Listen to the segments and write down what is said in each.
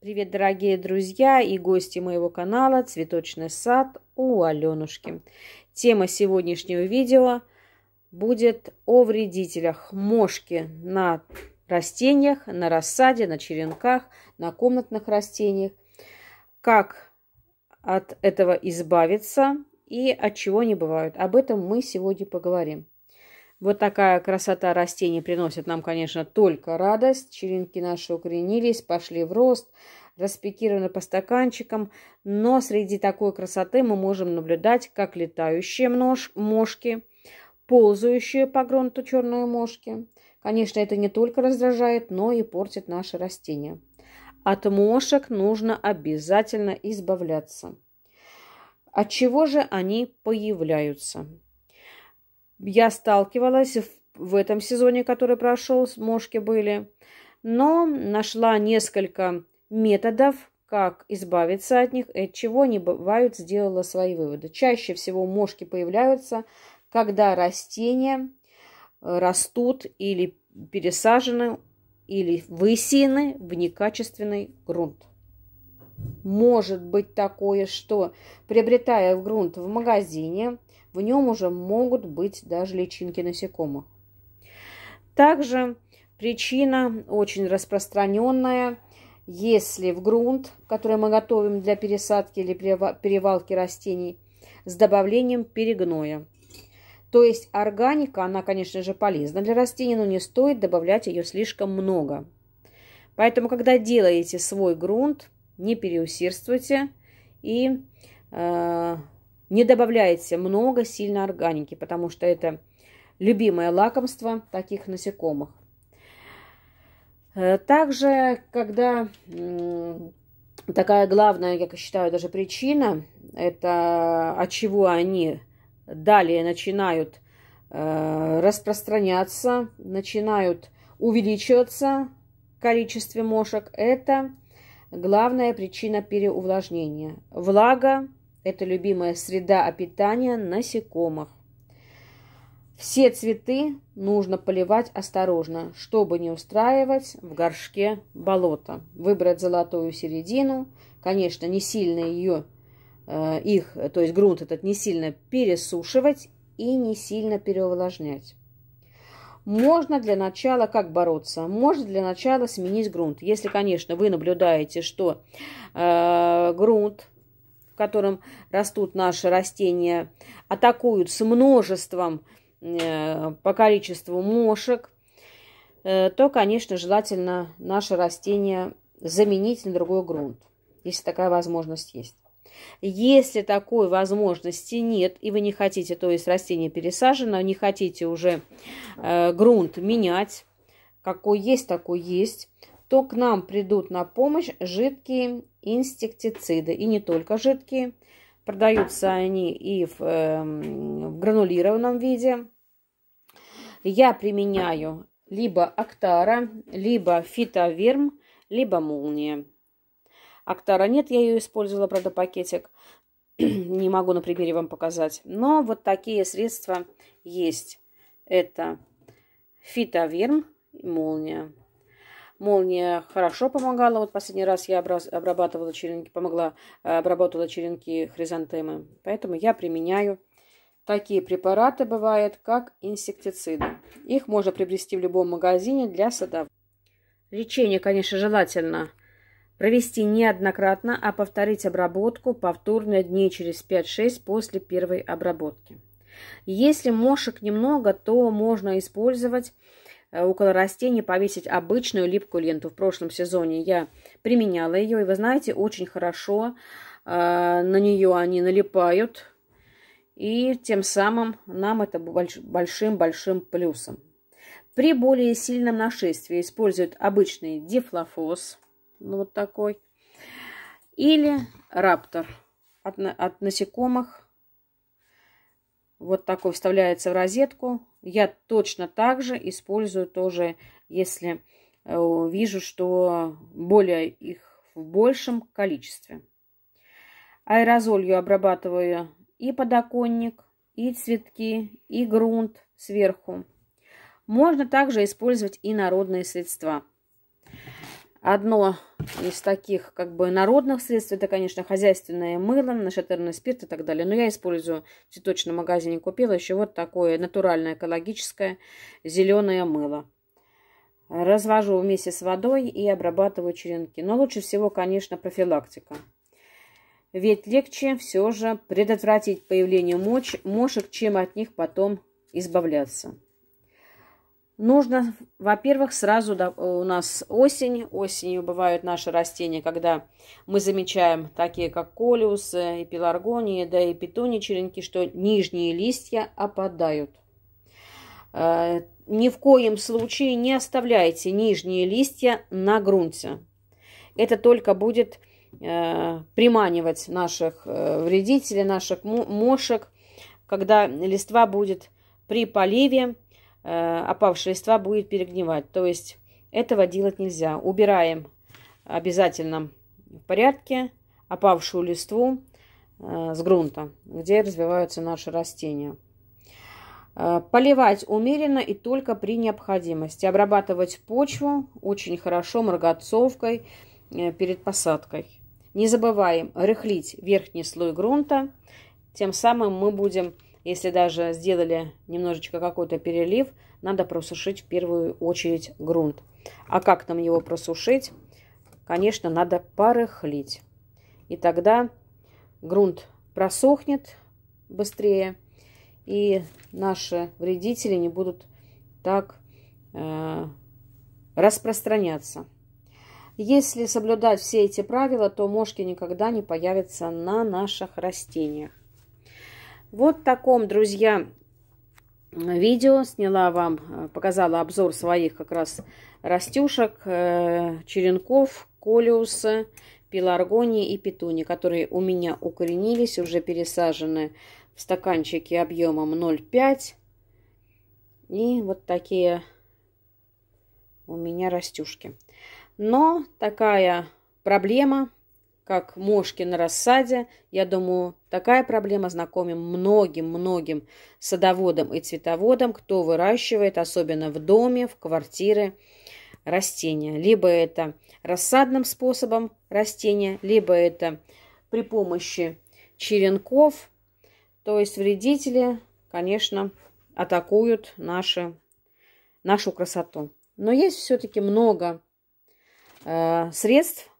Привет, дорогие друзья и гости моего канала «Цветочный сад» у Аленушки. Тема сегодняшнего видео будет о вредителях мошки на растениях, на рассаде, на черенках, на комнатных растениях. Как от этого избавиться и от чего не бывают. Об этом мы сегодня поговорим. Вот такая красота растений приносит нам, конечно, только радость. Черенки наши укоренились, пошли в рост, распекированы по стаканчикам. Но среди такой красоты мы можем наблюдать, как летающие нож, мошки, ползающие по грунту черные мошки. Конечно, это не только раздражает, но и портит наши растения. От мошек нужно обязательно избавляться. От чего же они появляются? Я сталкивалась в, в этом сезоне, который прошел, мошки были, но нашла несколько методов, как избавиться от них, от чего не бывают, сделала свои выводы. Чаще всего мошки появляются, когда растения э, растут или пересажены, или высеяны в некачественный грунт. Может быть такое, что приобретая грунт в магазине, в нем уже могут быть даже личинки насекомых. Также причина очень распространенная, если в грунт, который мы готовим для пересадки или перевалки растений, с добавлением перегноя. То есть органика, она, конечно же, полезна для растений, но не стоит добавлять ее слишком много. Поэтому, когда делаете свой грунт, не переусердствуйте и э, не добавляйте много сильно органики, потому что это любимое лакомство таких насекомых. Э, также, когда такая главная, я считаю, даже причина, это от чего они далее начинают э, распространяться, начинают увеличиваться количестве мошек, это главная причина переувлажнения. Влага это любимая среда питания насекомых. Все цветы нужно поливать осторожно, чтобы не устраивать в горшке болото. Выбрать золотую середину, конечно, не сильно ее, э, их, то есть грунт этот не сильно пересушивать и не сильно переувлажнять. Можно для начала как бороться? Можно для начала сменить грунт. Если, конечно, вы наблюдаете, что э, грунт котором растут наши растения, атакуют с множеством э, по количеству мошек, э, то, конечно, желательно наше растение заменить на другой грунт, если такая возможность есть. Если такой возможности нет, и вы не хотите, то есть растение пересажено, не хотите уже э, грунт менять, какой есть, такой есть, то к нам придут на помощь жидкие инсектициды. И не только жидкие. Продаются они и в, э, в гранулированном виде. Я применяю либо Актара, либо Фитоверм, либо Молния. Актара нет, я ее использовала, правда, пакетик. Не могу на примере вам показать. Но вот такие средства есть. Это Фитоверм и Молния. Молния хорошо помогала. Вот последний раз я обрабатывала черенки, помогла, э, обработала черенки хризантемы. Поэтому я применяю такие препараты, бывают, как инсектициды. Их можно приобрести в любом магазине для садов. Лечение, конечно, желательно провести неоднократно, а повторить обработку повторно дней через 5-6 после первой обработки. Если мошек немного, то можно использовать около растений повесить обычную липкую ленту. В прошлом сезоне я применяла ее, и вы знаете, очень хорошо э, на нее они налипают, и тем самым нам это большим-большим плюсом. При более сильном нашествии используют обычный дифлофос, ну вот такой, или раптор от, от насекомых. Вот такой вставляется в розетку, я точно так же использую тоже, если э, вижу, что более их в большем количестве. Аэрозолью обрабатываю и подоконник, и цветки, и грунт сверху. Можно также использовать и народные средства. Одно из таких как бы народных средств, это, конечно, хозяйственное мыло, нашатырный спирт и так далее. Но я использую в цветочном магазине, купила еще вот такое натуральное экологическое зеленое мыло. Развожу вместе с водой и обрабатываю черенки. Но лучше всего, конечно, профилактика. Ведь легче все же предотвратить появление мошек, чем от них потом избавляться. Нужно, во-первых, сразу да, у нас осень. Осенью бывают наши растения, когда мы замечаем, такие как колиусы, и да и петуни черенки, что нижние листья опадают. Э, ни в коем случае не оставляйте нижние листья на грунте. Это только будет э, приманивать наших э, вредителей, наших мошек, когда листва будет при поливе Э, опавшие листва будет перегнивать. То есть этого делать нельзя. Убираем обязательно в порядке опавшую листву э, с грунта, где развиваются наши растения. Э, поливать умеренно и только при необходимости. Обрабатывать почву очень хорошо марганцовкой перед посадкой. Не забываем рыхлить верхний слой грунта. Тем самым мы будем если даже сделали немножечко какой-то перелив, надо просушить в первую очередь грунт. А как нам его просушить? Конечно, надо порыхлить. И тогда грунт просохнет быстрее, и наши вредители не будут так э, распространяться. Если соблюдать все эти правила, то мошки никогда не появятся на наших растениях. Вот таком, друзья, видео сняла вам, э, показала обзор своих как раз растюшек, э, черенков, колиуса, пеларгонии и петуни, которые у меня укоренились, уже пересажены в стаканчики объемом 0,5. И вот такие у меня растюшки. Но такая проблема как мошки на рассаде. Я думаю, такая проблема знакомим многим-многим садоводам и цветоводам, кто выращивает, особенно в доме, в квартире, растения. Либо это рассадным способом растения, либо это при помощи черенков. То есть вредители, конечно, атакуют наши, нашу красоту. Но есть все-таки много э, средств,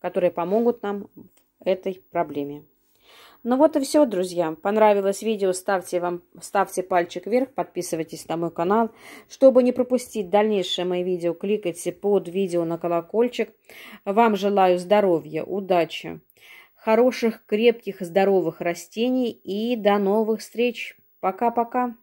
которые помогут нам в этой проблеме. Ну вот и все, друзья. Понравилось видео, ставьте, вам, ставьте пальчик вверх, подписывайтесь на мой канал. Чтобы не пропустить дальнейшие мои видео, кликайте под видео на колокольчик. Вам желаю здоровья, удачи, хороших, крепких, здоровых растений и до новых встреч. Пока-пока.